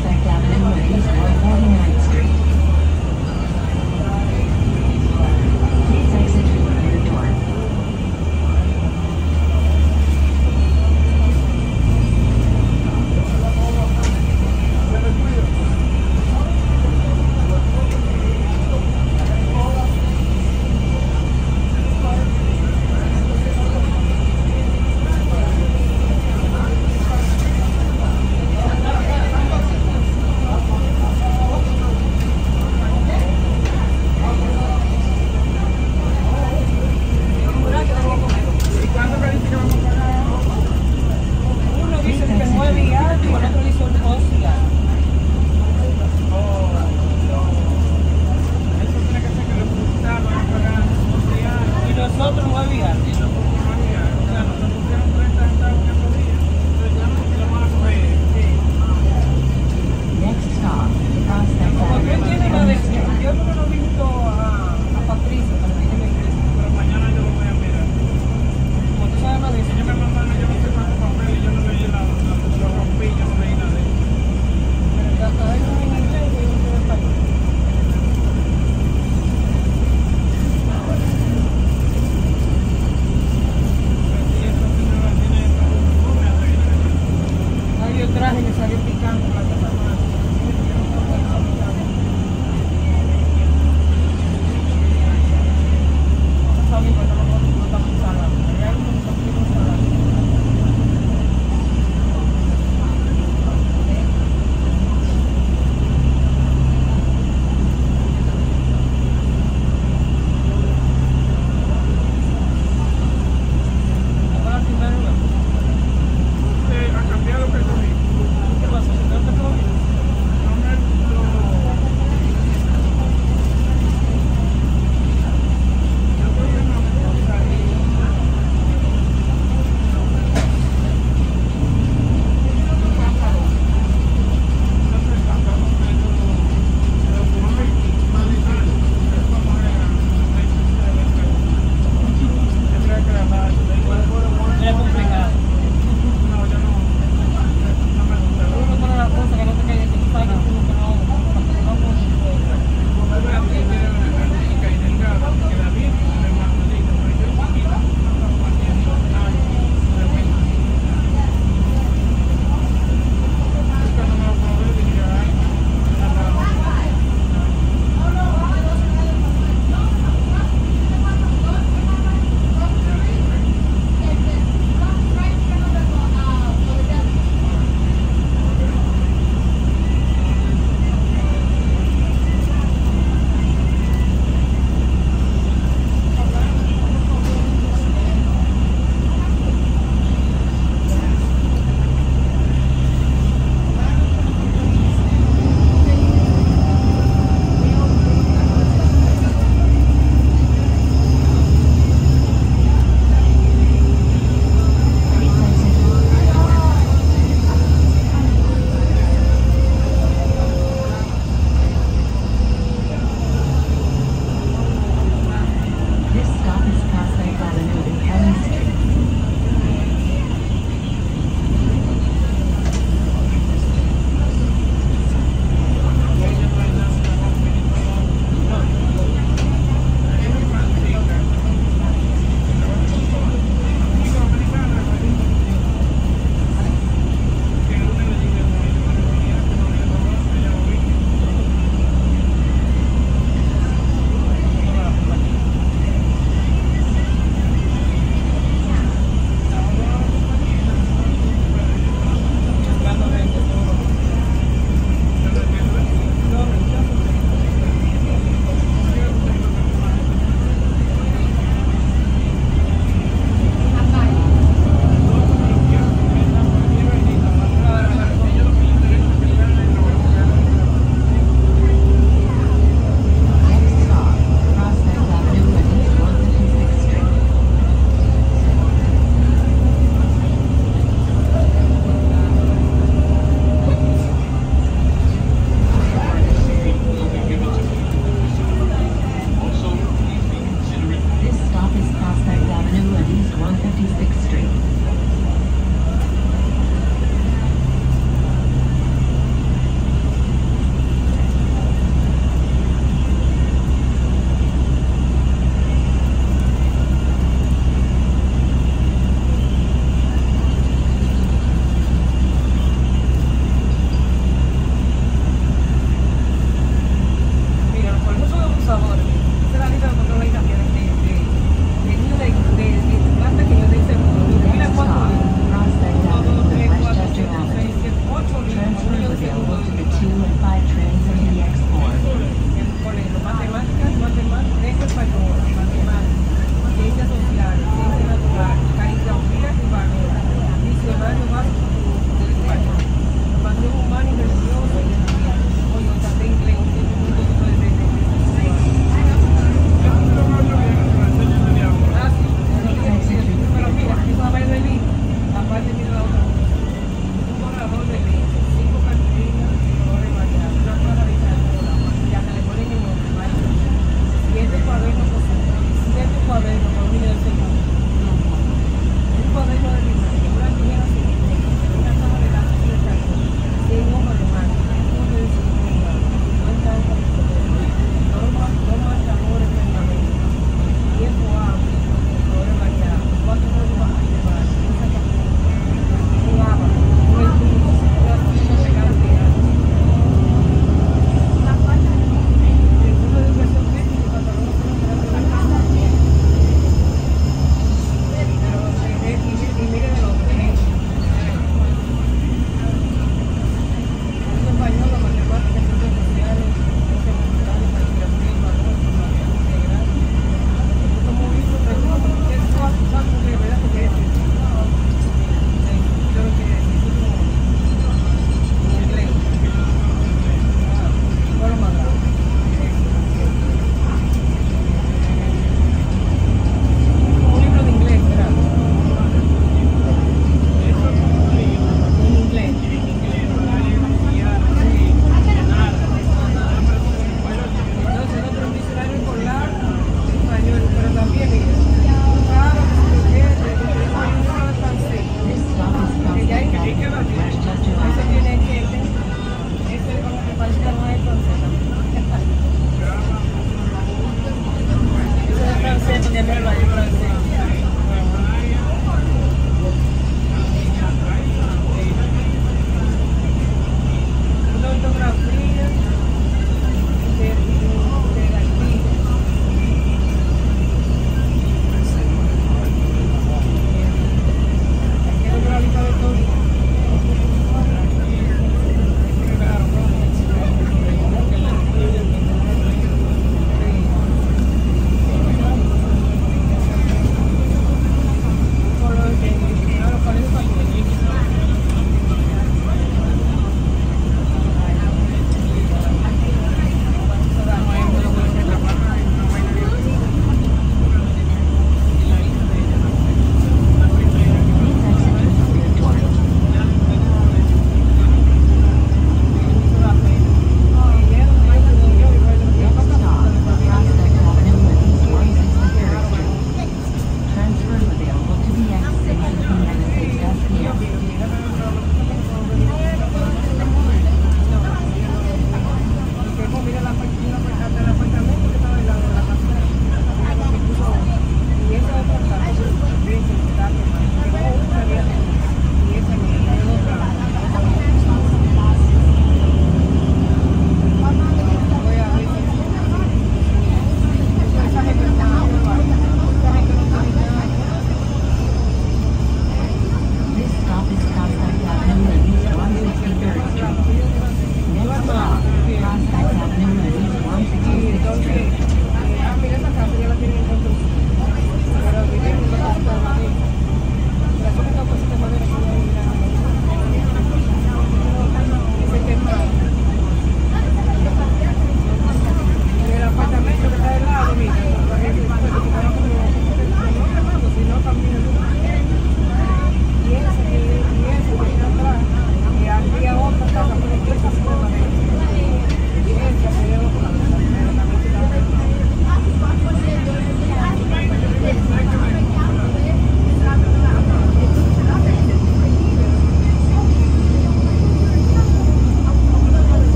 Plastic, Lemon.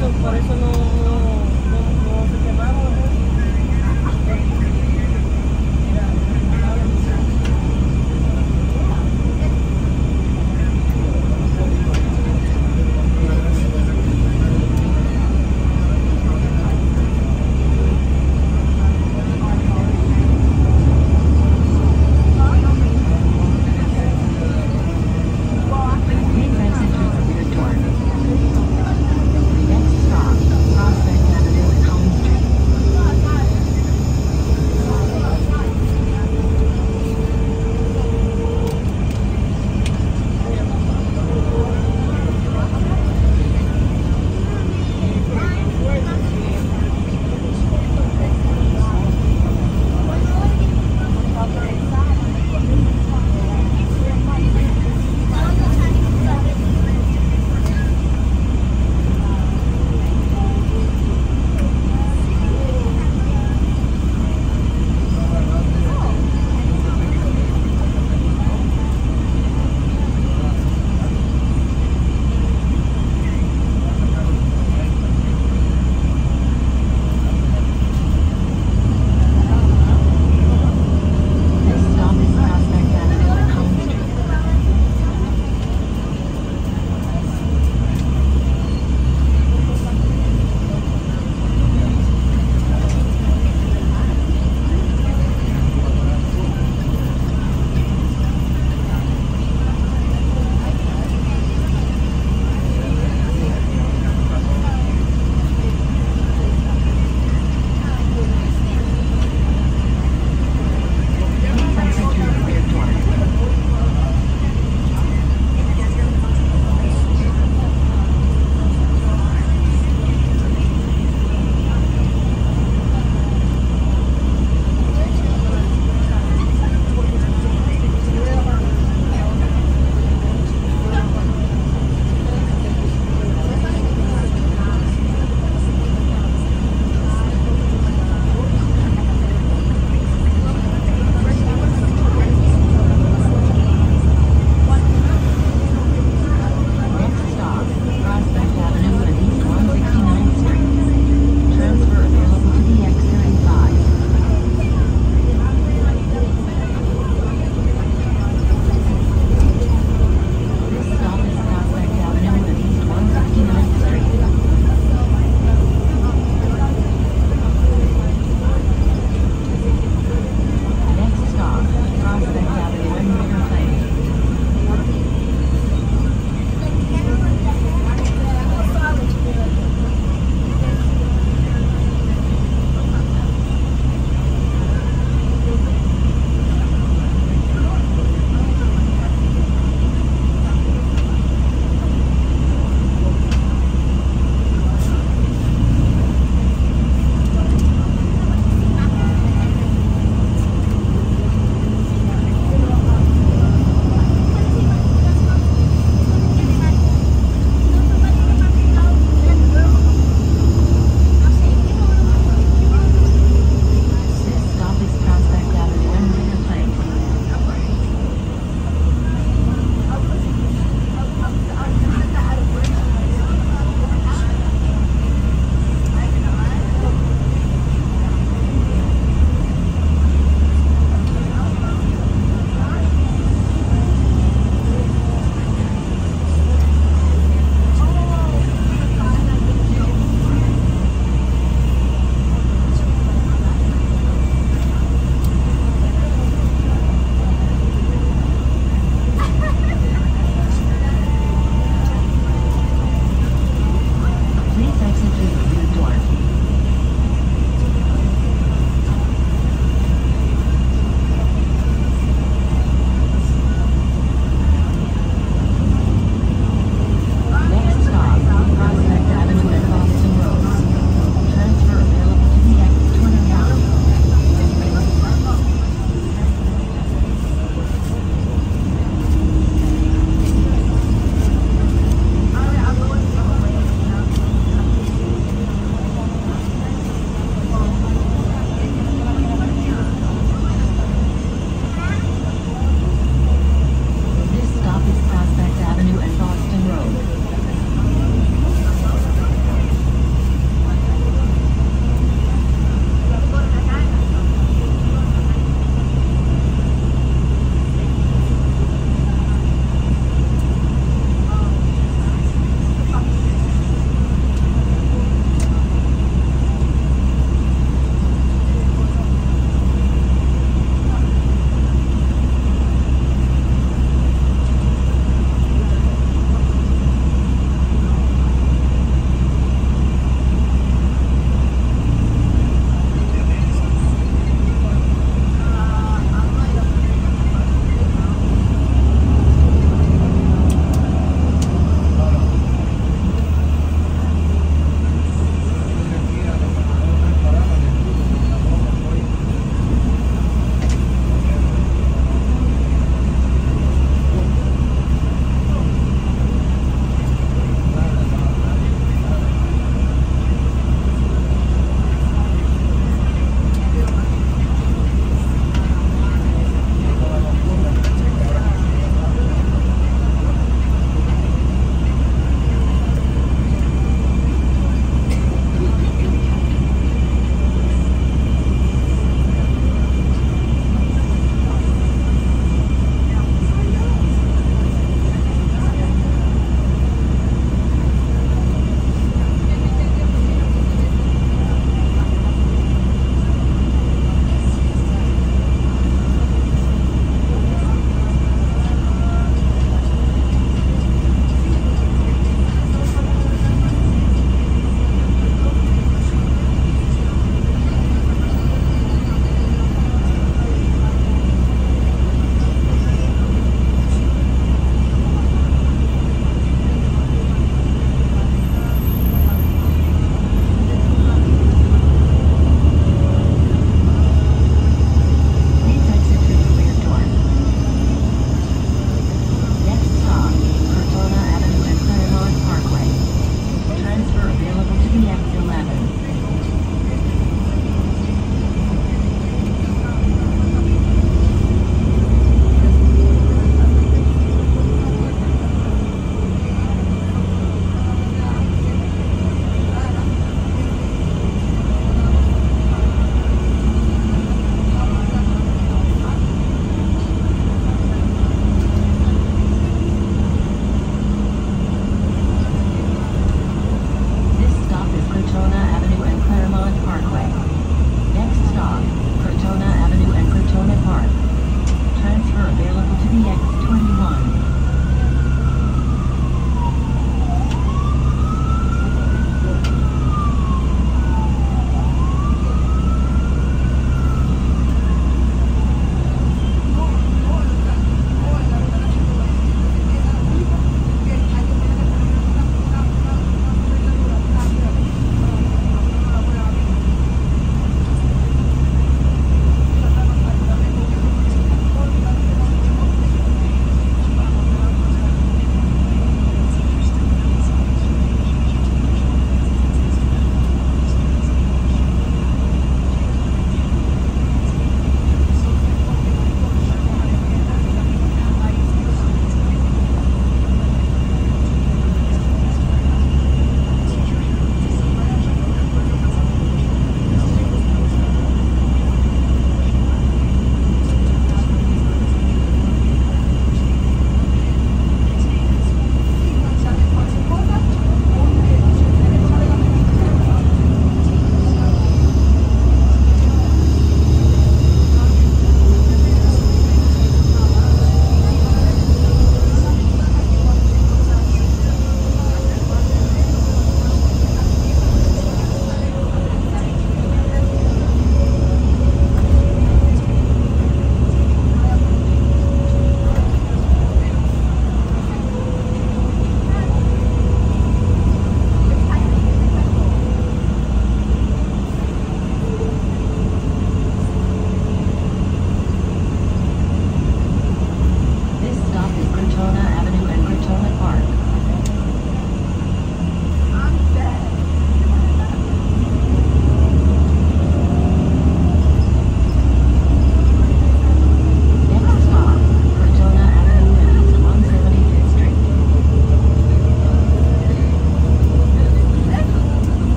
そうこれその